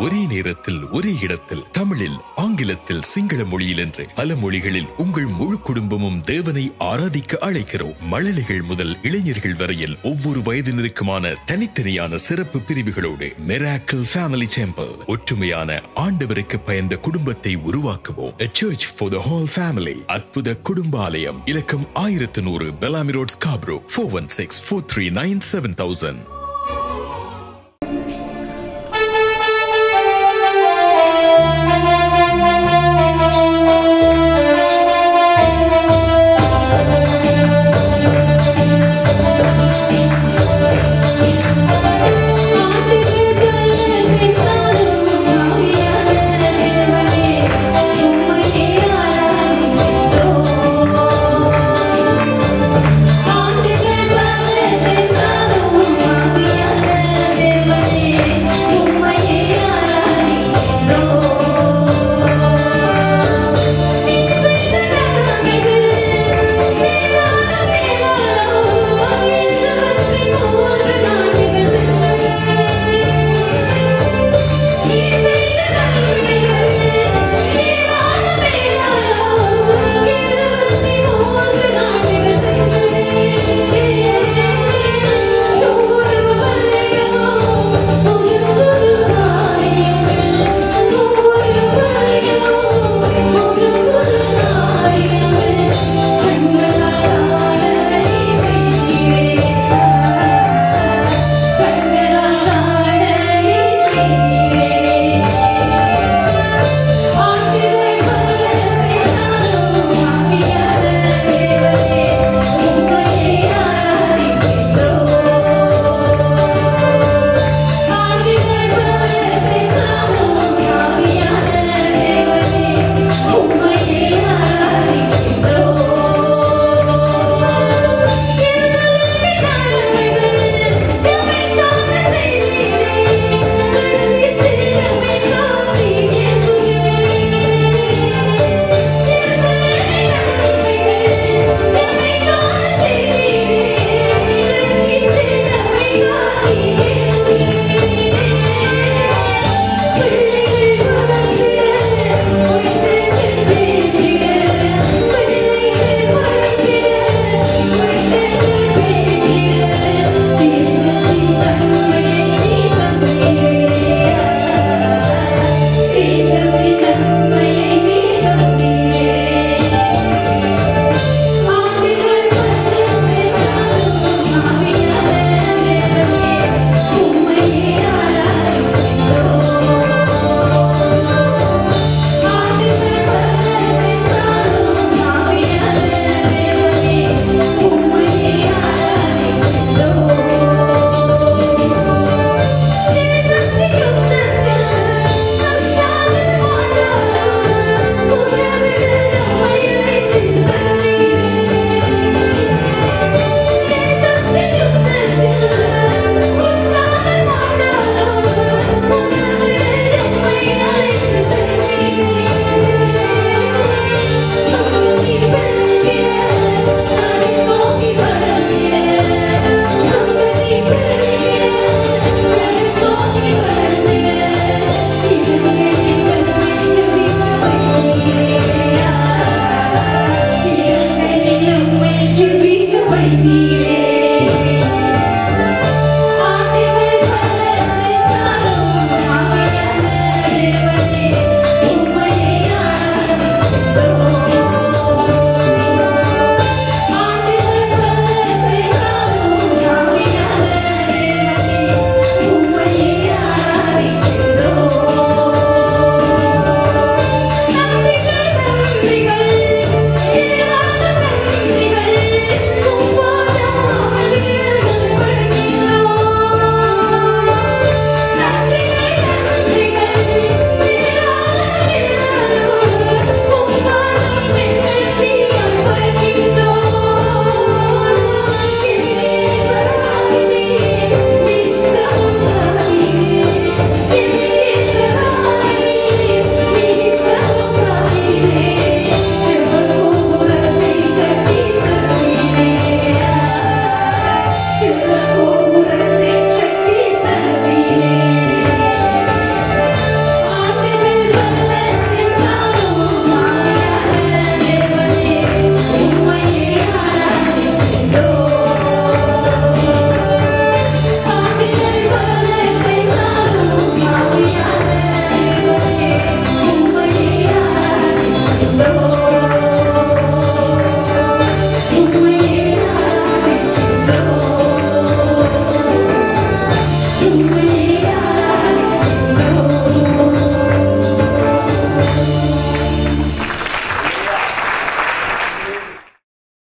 ஒரே நேரத்தில் ஒரே இடத்தில் தமிழில் ஆங்கிலத்தில் சிங்கள மொழியில் என்று பல மொழிகளில் உங்கள் முழு குடும்பமும் தேவனை ஆராதிக்க அழைக்கிறோம். மழலைகள் முதல் இளைஞர்கள் வரையில் ஒவ்வொரு வயதினருக்குமான தனித்தனியான சிறப்பு பிரிவுகளோடு மெராக்கிள் ஃபேமிலி சேம்பர் ஒற்றுமையான ஆண்டவருக்கு பயந்த குடும்பத்தை உருவாக்குவோம். Church for the the family அற்புத குடும்ப ஆலயம் இலக்கம் ஆயிரத்து நூறு Bellamy road Scarborough four one six four three nine seven thousand